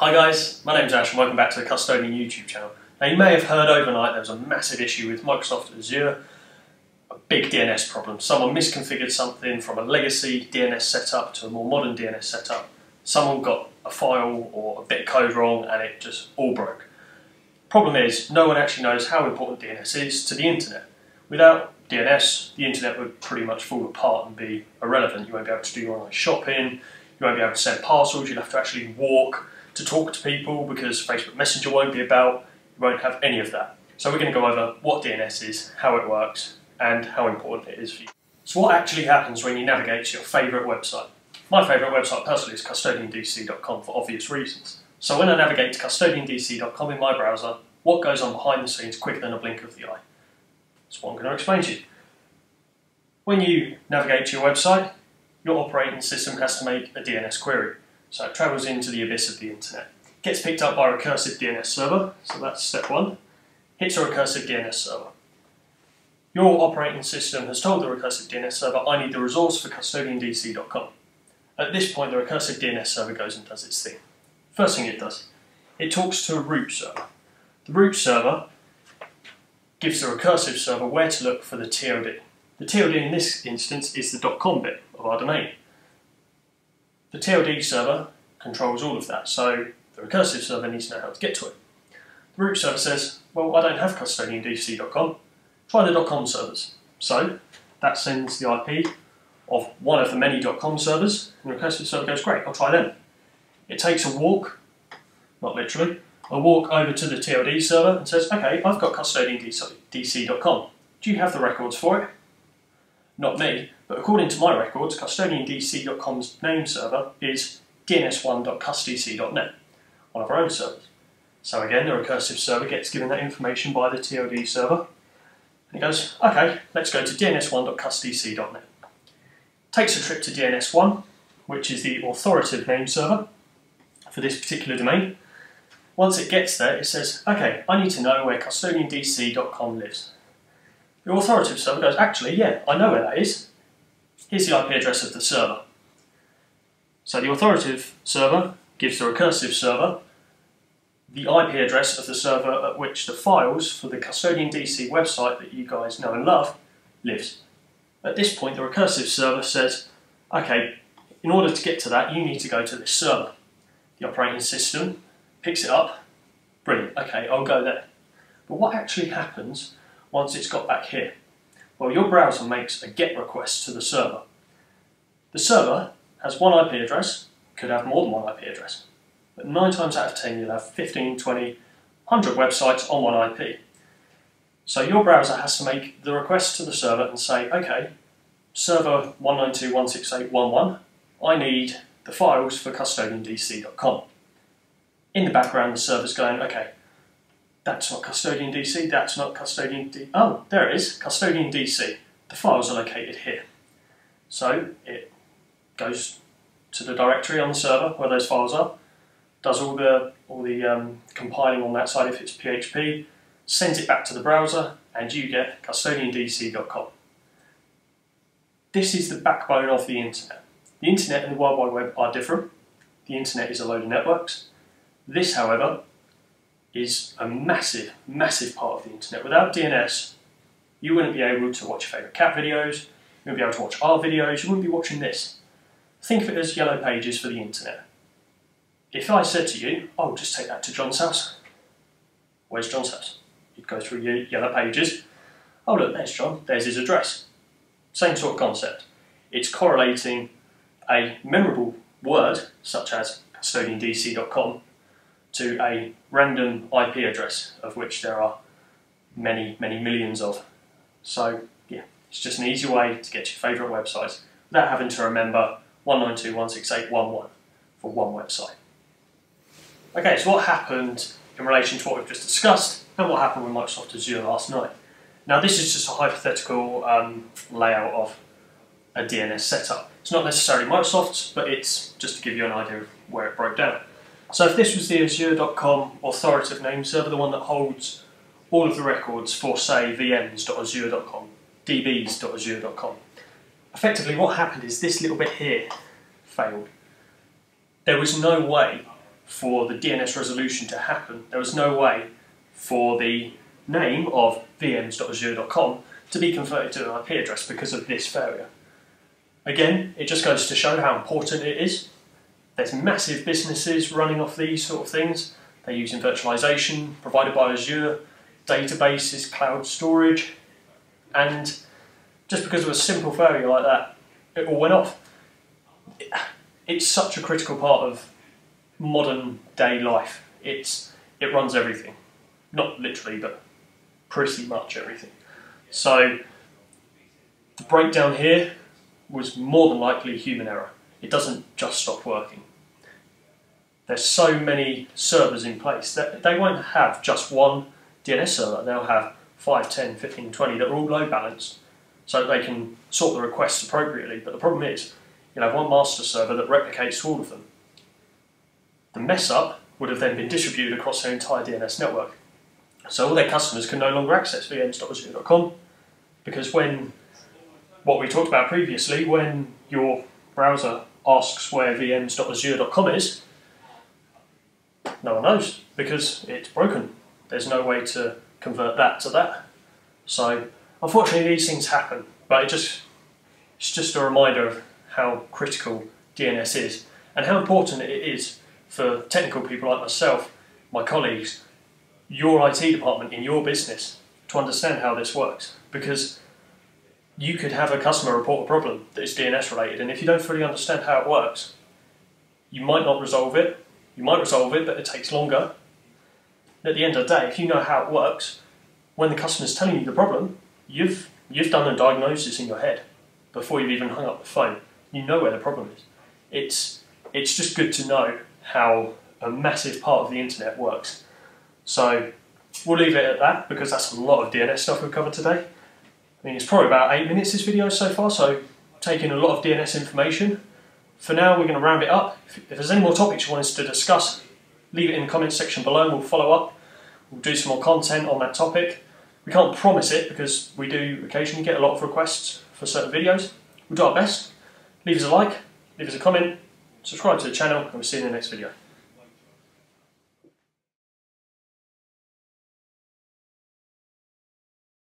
Hi guys, my name's Ash and welcome back to the Custodian YouTube channel. Now you may have heard overnight there was a massive issue with Microsoft Azure, a big DNS problem. Someone misconfigured something from a legacy DNS setup to a more modern DNS setup. Someone got a file or a bit of code wrong and it just all broke. Problem is, no one actually knows how important DNS is to the internet. Without DNS, the internet would pretty much fall apart and be irrelevant. You won't be able to do your online shopping, you won't be able to send parcels, you'll have to actually walk to talk to people because Facebook Messenger won't be about, you won't have any of that. So we're going to go over what DNS is, how it works, and how important it is for you. So what actually happens when you navigate to your favourite website? My favourite website personally is custodiandc.com for obvious reasons. So when I navigate to custodiandc.com in my browser, what goes on behind the scenes quicker than a blink of the eye? That's what I'm going to explain to you. When you navigate to your website, your operating system has to make a DNS query. So it travels into the abyss of the internet. Gets picked up by a recursive DNS server, so that's step one. Hits a recursive DNS server. Your operating system has told the recursive DNS server, I need the resource for custodiandc.com. At this point, the recursive DNS server goes and does its thing. First thing it does, it talks to a root server. The root server gives the recursive server where to look for the TLD. The TLD in this instance is the .com bit of our domain. The TLD server controls all of that, so the recursive server needs to know how to get to it. The root server says, well, I don't have custodiandc.com, try the .com servers. So that sends the IP of one of the many .com servers, and the recursive server goes, great, I'll try them. It takes a walk, not literally, a walk over to the TLD server and says, okay, I've got custodiandc.com. Do you have the records for it? Not me, but according to my records, custodiandc.com's name server is dns1.custdc.net, one of our own servers. So again, the recursive server gets given that information by the TLD server, and he goes, okay, let's go to dns1.custdc.net. Takes a trip to DNS1, which is the authoritative name server for this particular domain. Once it gets there, it says, okay, I need to know where custodiandc.com lives. The authoritative server goes, actually, yeah, I know where that is. Here's the IP address of the server. So the authoritative server gives the recursive server the IP address of the server at which the files for the custodian DC website that you guys know and love lives. At this point, the recursive server says, okay, in order to get to that, you need to go to this server. The operating system picks it up, brilliant, okay, I'll go there. But what actually happens once it's got back here? Well, your browser makes a GET request to the server. The server has one IP address, could have more than one IP address, but 9 times out of 10 you'll have 15, 20, 100 websites on one IP. So your browser has to make the request to the server and say, okay, server 192.168.1.1, I need the files for custodiandc.com. In the background, the server's going, okay, that's not custodian DC, that's not custodian D. Oh, there it is, custodian DC. The files are located here. So it goes to the directory on the server where those files are, does all the all the um, compiling on that side if it's PHP, sends it back to the browser, and you get custodiandc.com. This is the backbone of the internet. The internet and the World Wide Web are different. The internet is a load of networks. This, however, is a massive, massive part of the internet. Without DNS, you wouldn't be able to watch your favourite cat videos, you wouldn't be able to watch our videos, you wouldn't be watching this. Think of it as yellow pages for the internet. If I said to you, oh, just take that to John's house, where's John's house? You'd go through your yellow pages. Oh, look, there's John, there's his address. Same sort of concept. It's correlating a memorable word, such as custodiandc.com, to a random IP address, of which there are many, many millions of. So, yeah, it's just an easy way to get your favourite websites without having to remember 192.168.1.1 for one website. Okay, so what happened in relation to what we've just discussed and what happened with Microsoft Azure last night? Now, this is just a hypothetical um, layout of a DNS setup. It's not necessarily Microsoft's, but it's just to give you an idea of where it broke down. So if this was the Azure.com authoritative name server, the one that holds all of the records for, say, vms.azure.com, dbs.azure.com, effectively what happened is this little bit here failed. There was no way for the DNS resolution to happen, there was no way for the name of vms.azure.com to be converted to an IP address because of this failure. Again, it just goes to show how important it is. There's massive businesses running off these sort of things. They're using virtualization provided by Azure, databases, cloud storage, and just because of a simple failure like that, it all went off. It's such a critical part of modern day life. It's it runs everything, not literally, but pretty much everything. So the breakdown here was more than likely human error. It doesn't just stop working. There's so many servers in place that they won't have just one DNS server. They'll have 5, 10, 15, 20 that are all load balanced so they can sort the requests appropriately. But the problem is, you'll have one master server that replicates all of them. The mess up would have then been distributed across their entire DNS network. So all their customers can no longer access vms.azure.com because when, what we talked about previously, when your browser asks where vms.azure.com is, no one knows because it's broken. There's no way to convert that to that. So unfortunately these things happen, but it just it's just a reminder of how critical DNS is and how important it is for technical people like myself, my colleagues, your IT department in your business to understand how this works because you could have a customer report a problem that is DNS related and if you don't fully understand how it works, you might not resolve it, you might resolve it but it takes longer. At the end of the day, if you know how it works, when the customer's telling you the problem, you've, you've done a diagnosis in your head before you've even hung up the phone. You know where the problem is. It's, it's just good to know how a massive part of the internet works. So we'll leave it at that because that's a lot of DNS stuff we've covered today. I mean, it's probably about eight minutes this video so far, so taking a lot of DNS information. For now, we're going to round it up. If, if there's any more topics you want us to discuss, leave it in the comments section below and we'll follow up. We'll do some more content on that topic. We can't promise it because we do occasionally get a lot of requests for certain videos. We'll do our best. Leave us a like, leave us a comment, subscribe to the channel, and we'll see you in the next video.